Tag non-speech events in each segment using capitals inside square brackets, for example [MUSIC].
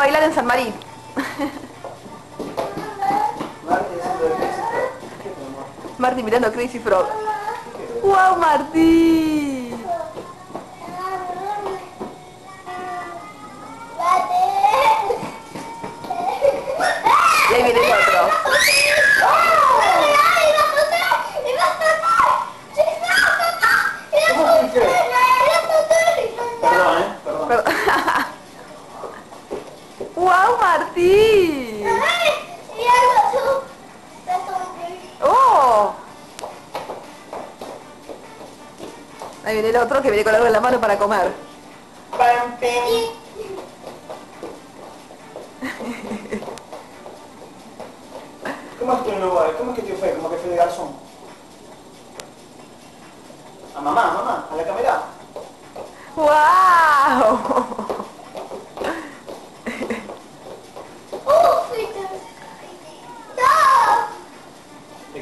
bailar en San Marí. Marty haciendo de Crazy Frog. ¿Qué tenemos? Marty mirando a Crazy Frog. ¡Wow, Marty! ¡Wow, Marty! ¡Oh! Ahí viene el otro que viene con algo en la mano para comer. ¿Cómo es que no? ¿Cómo es que te fue? ¿Cómo que fue de garzón? A mamá, mamá, a la cámara. ¡Wow!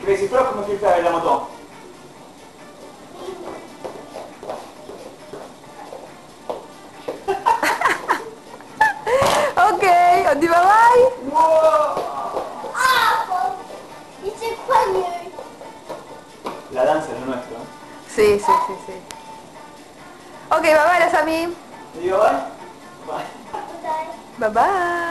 El Crazy Frog, ¿cómo es que fue de la moto? [LAUGHS] Ok, Ondi bye bye. ¡Wow! La danza es lo nuestro. Sí, sí, sí, sí. Ok, bye bye, Asami. ¿Te digo bye? Bye. Bye bye.